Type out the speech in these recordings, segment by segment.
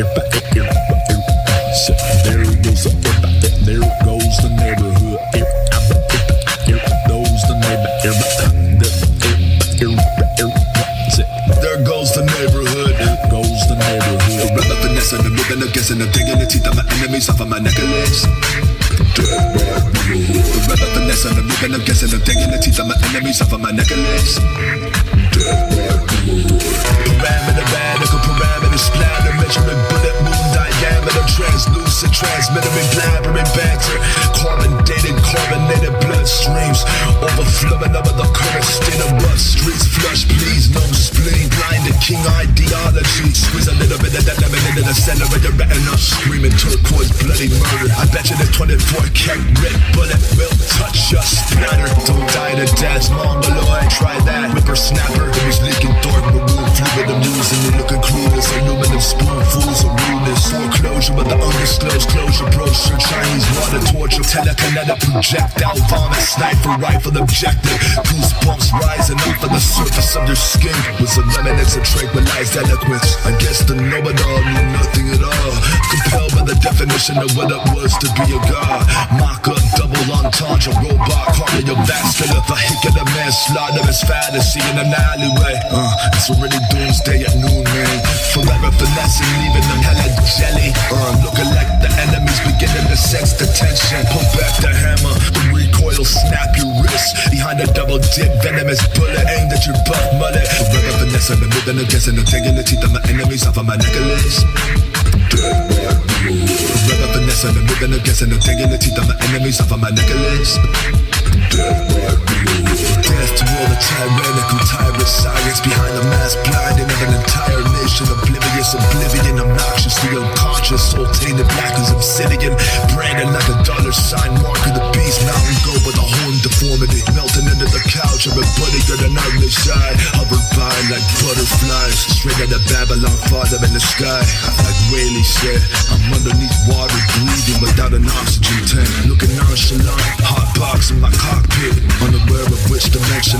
So there goes the there goes the neighborhood. Goes the neighborhood. There goes the neighborhood. There goes the neighborhood. I'm living, I'm guessing, I'm taking the teeth of my enemies off of my necklace. Rather than this, I'm living, I'm guessing, I'm taking the teeth of my enemies off of my necklace. The ram and the ram. Parameter radical, parameter splatter, measuring bullet moon diameter, translucent, transmittering, blabbering banter, carbon dated, carbonated bloodstreams, overflowing over the current state of rough streets, flush, please, no spleen, blinded king ideology, squeeze a little bit of that lemon into the center of your retina, screaming turquoise, bloody murder. I bet you the 24 karat red bullet will touch your splatter. Don't die to death, mongoloid, Chinese water torture, telekinetic projectile, vomit, sniper rifle objective, goosebumps rising off of the surface of your skin, was a remnants of tranquilized eloquence. I guess the know-it-all knew nothing at all, compelled by the definition of what it was to be a god. Mock up, double entendre, robot, cardiovascular, vehicular manslaughter is fantasy in an alleyway. Uh, it's already doomsday at noon, man. Forever finessing, leaving sense the tension. Pull back the hammer, the recoil snap your wrist. Behind a double dip, venomous bullet aimed at your butt mullet. Forever finessing, I'm moving against and taking the teeth of my enemies off of my necklace. Forever finessing, I'm moving against and taking the teeth of my enemies off of my necklace. Death to all the tyrannical tyrant science behind the mask blinding of an entire nation oblivious oblivion obnoxiously unconscious soul tainted black as obsidian. Branded like a dollar sign mark of the beast. Mountain goat with a horn deformity melting into the couch of a got an ugly side hovered by like butterflies straight out of Babylon farther in the sky. Like Whaley said I'm underneath water breathing without an oxygen tank. Looking nonchalant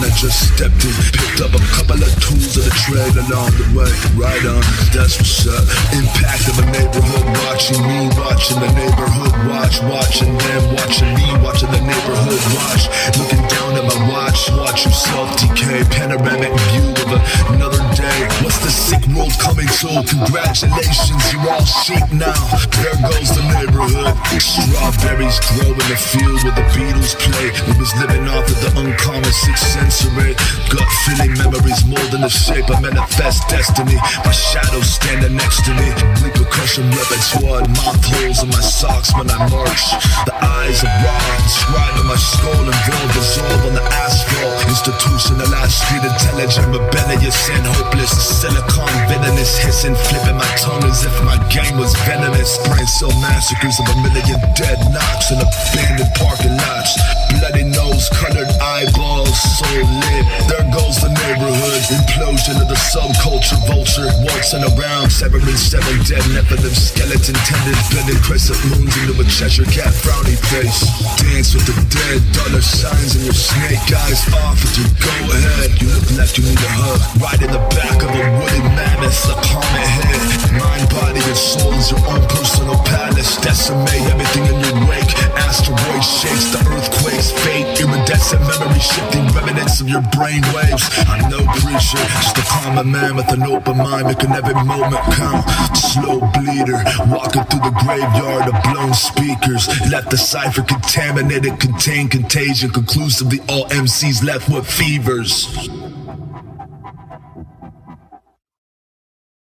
I just stepped in picked up a couple of tools of the trade along the way. Right on that's what's up. Impact of a neighborhood watching me watching the neighborhood watch watching them watching me watching the neighborhood watch. Looking down at my watch watch yourself decay. Panoramic view of another day. What's world coming to congratulations you're all sheep now. There goes the neighborhood. Strawberries grow in the field where the Beatles play. We was living off of the uncommon sixth sensory. Gut feeling memories molding the shape of manifest destiny. My shadow standing next to me. Repercussion repertoire moth holes in my socks when I march. The eyes of Ra inscribed on my skull the asphalt institutionalized street intelligent rebellious and hopeless. Silicon venomous hissing flipping my tongue as if my game was venomous. Brain cell massacres of a million dead knocks in abandoned parking lots. Bloody nose colored eyeballs so implosion of the subculture vulture waltzing around. Severing seven dead nephilim skeleton tendons bending crescent moons into a Cheshire cat frowny face. Dance with the dead dollar signs in your snake eyes. Offered you go ahead. You look left, you need a hug. Right in the back of a wooded mammoth a comet head. Mind body and soul is your own personal palace. Decimate everything in your of your brain waves. I'm no preacher just a common man with an open mind making every moment count. Slow bleeder walking through the graveyard of blown speakers. Left the cipher contaminated contain contagion. Conclusively all MCs left with fevers